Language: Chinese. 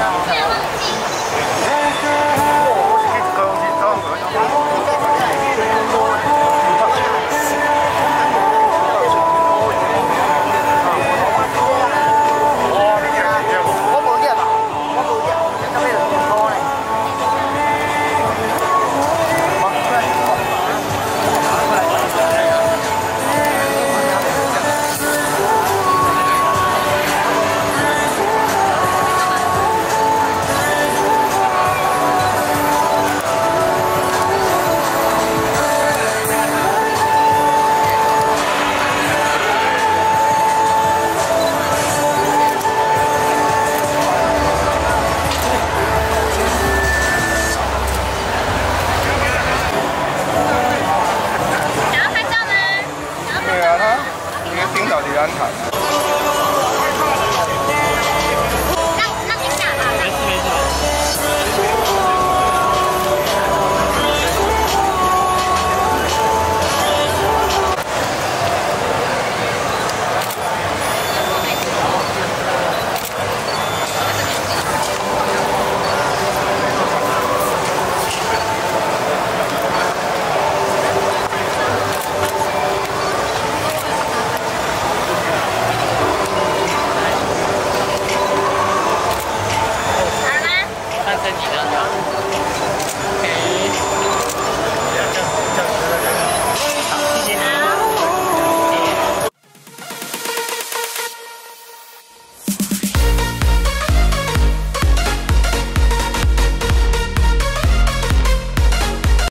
好。安排。你等等。